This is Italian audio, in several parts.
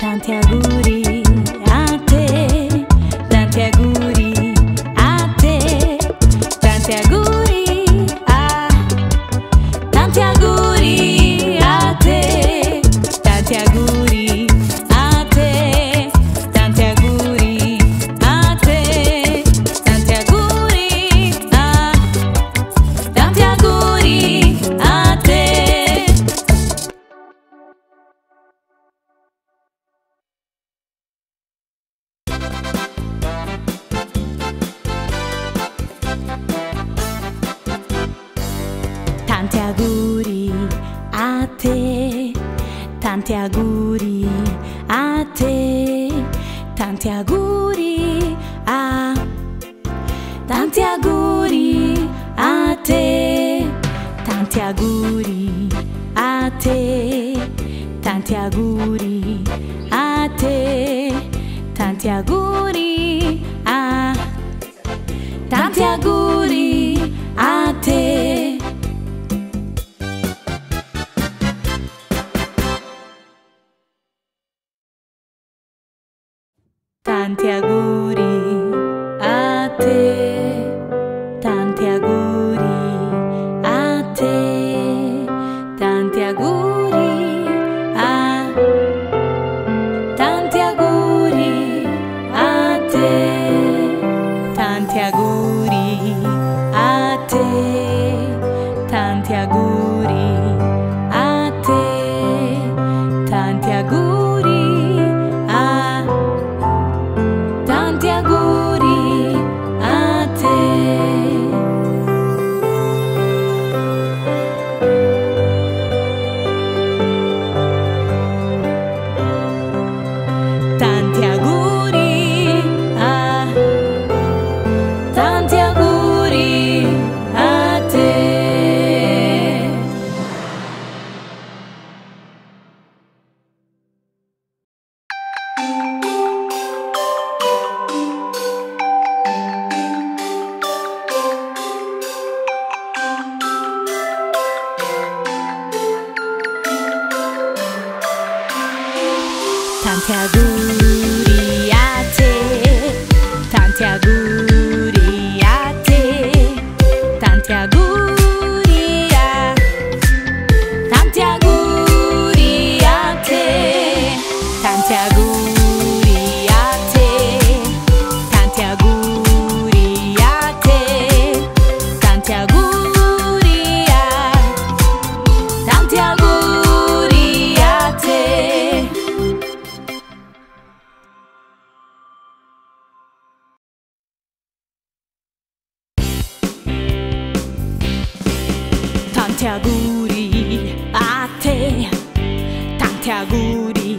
tanti auguri Tanti auguri a te, tanti auguri a te, tanti auguri a tanti auguri a te, tanti auguri a te, tanti auguri a te, tanti auguri a tanti auguri Tanti auguri a te, tanti auguri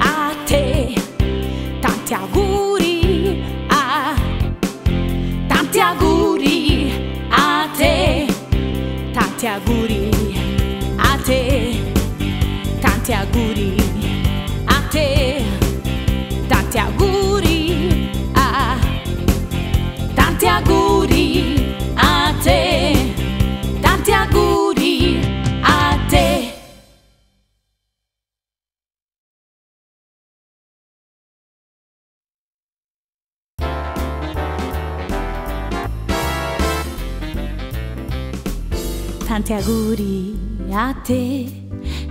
a te, tanti auguri a tanti auguri a te, tanti auguri a te, tanti auguri a te, tanti auguri Tanti auguri a te,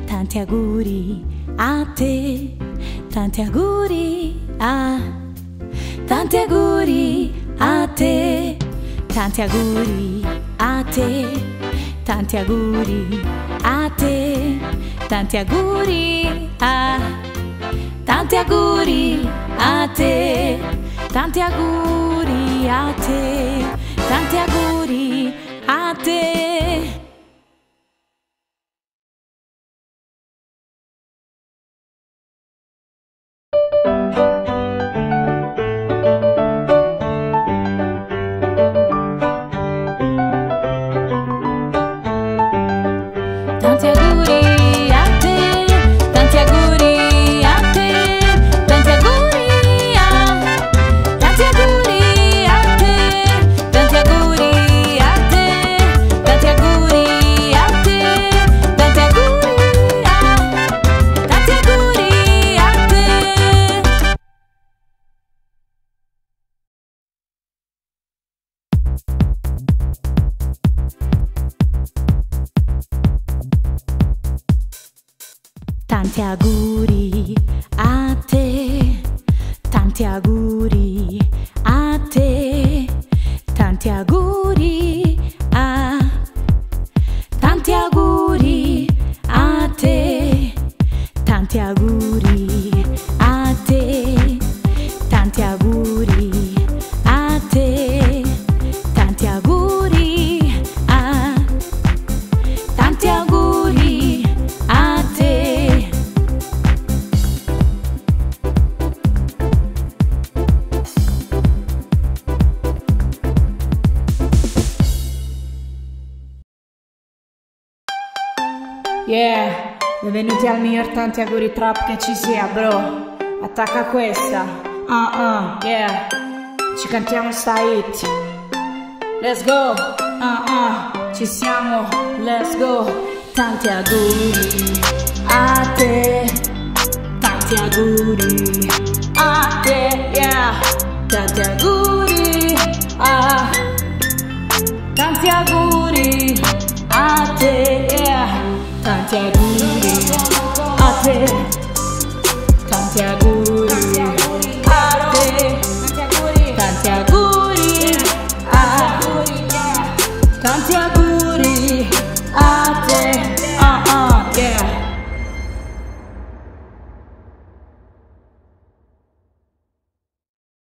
tanti auguri a te, tanti auguri a tanti auguri a te, tanti auguri a te, tanti auguri a te, tanti auguri a tanti auguri a te, tanti auguri a te, tanti auguri a te. Tanti auguri a te, tanti auguri a te, tanti auguri a tanti auguri a te, tanti auguri Yeah, benvenuti al miglior tanti auguri trap che ci sia, bro. Attacca questa. Ah ah, yeah. Ci cantiamo sta hit. Let's go. Ah ah, ci siamo. Let's go. Tanti auguri a te, tanti auguri a te, yeah. Tanti auguri a tanti auguri a te, yeah. Tanti auguri a te,